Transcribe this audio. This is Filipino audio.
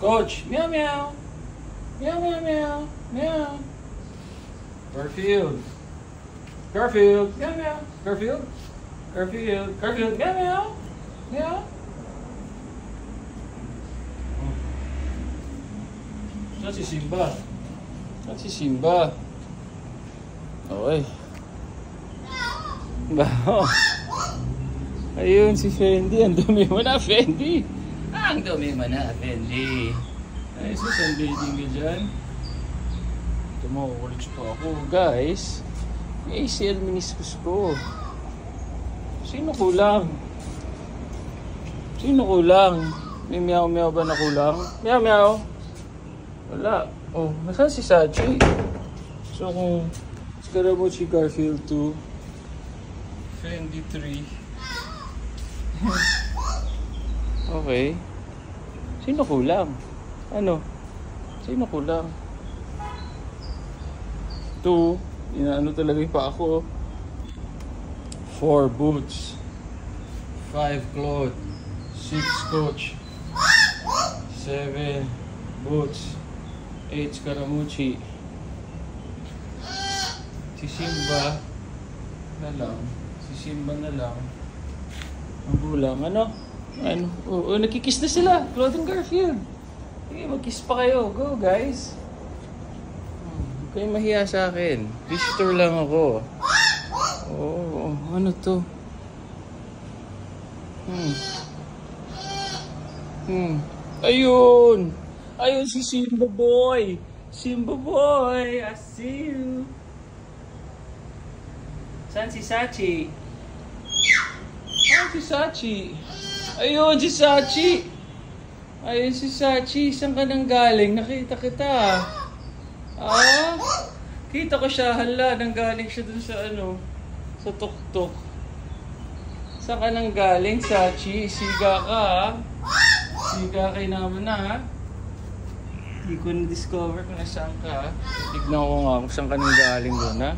Coach, meow meow. Meow meow meow. Meow. Garfield. Garfield. Meow meow. Garfield. Garfield. Garfield. Meow meow. Meow. Saan si Simba? Saan si Simba? Okay. Baho. Ayun si Fendi. Ang dumi mo na, Fendi. Ang dumi mo na, Fendi. Ay, si sunbathing ka dyan. Ito mo, kukulit pa ako. Guys, may ACL meniscus ko. Sino kulang? Sino kulang? May meow meow ba na kulang? Meow meow. Wala. Oh, nasaan si Sachi? So kung Scaramucci Garfield 2, Fendi 3. Okay. Sino kulang? Ano? Sino kulang? 2. Inaano talaga pa ako. 4 boots. 5 cloth. 6 coach. 7 boots. 8 Scaramucci. Si Simba na lang. Si Simba na lang. Ang bulang. Ano? Ano? Oh, oh, nakikiss na sila. Claude and Garfield. Sige, mag-kiss pa kayo. Go, guys. Huwag kayong mahiya sa akin. Visitor lang ako. Oo, oh, ano to? Hmm. Hmm. Ayun! Ayun si Simba Boy! Simba Boy! I see you! Saan si Sachi? Saan si Sachi? Ayun si Sachi! Ayun si Sachi! Saan ka nang galing? Nakita kita! Ah? Kita ko siya, hala, nang galing siya dun sa ano, sa tuktok. Saan ka nang galing, Sachi? Siga ka, ha? Siga kay naman na, ha? Hindi ko na-discover kung nasaan ka, ha? Tignan ko nga kung saan ka nang galing doon, ha?